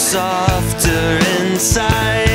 softer inside.